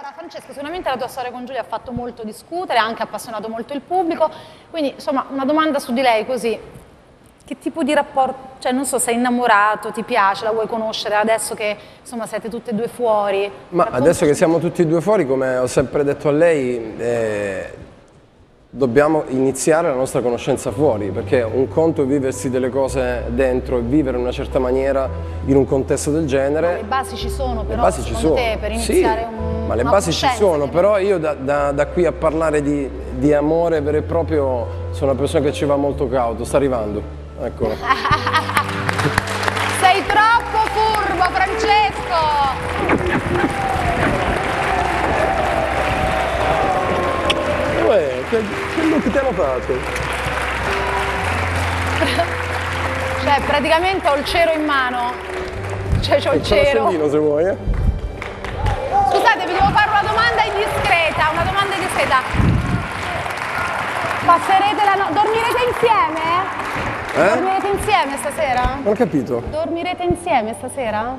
Allora, Francesco, sicuramente la tua storia con Giulia ha fatto molto discutere, ha anche appassionato molto il pubblico. Quindi, insomma, una domanda su di lei così. Che tipo di rapporto, cioè non so, sei innamorato, ti piace, la vuoi conoscere adesso che insomma siete tutte e due fuori? Ma Raccontaci adesso che siamo tutti e due fuori, come ho sempre detto a lei, eh, dobbiamo iniziare la nostra conoscenza fuori, perché un conto è viversi delle cose dentro e vivere in una certa maniera in un contesto del Le genere. basi ci sono, però Le basi ci sono. te per Sì, iniziare un, ma le basi ci sono, che- però io da, da- da qui a parlare di, di amore vero e proprio sono una persona che ci va molto cauto, sta arrivando. Eccolo. Sei troppo furbo, Francesco! Uè, che, che look ti hanno fatto? Cioè, praticamente ho il cero in mano. Cioè, c'ho il Il cero. accendino se vuoi, eh? Indiscreta. Passerete la notte... Dormirete insieme? Eh? Dormirete insieme stasera? Non ho capito. Dormirete insieme stasera?